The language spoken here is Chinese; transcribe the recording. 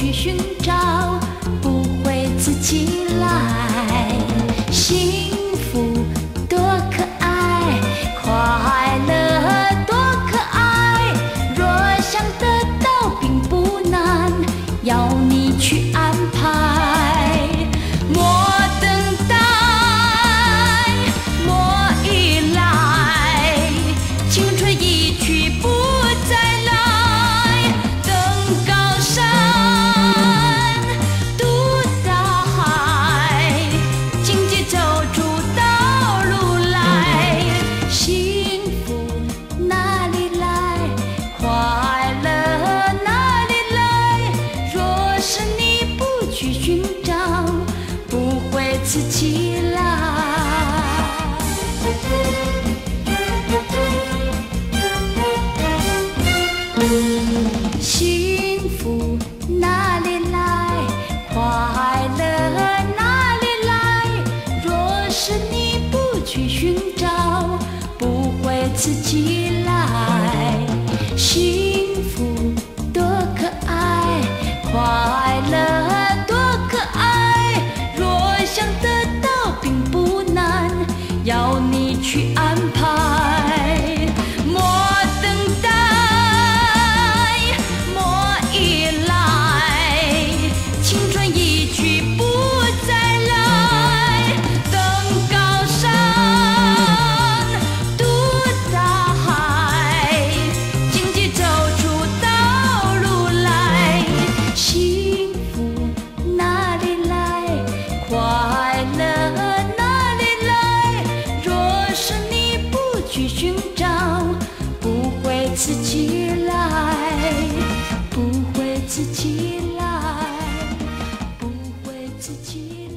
去寻找不会自己来。自己来。幸福哪里来？快乐哪里来？若是你不去寻找不会自己来。幸自己来不会自己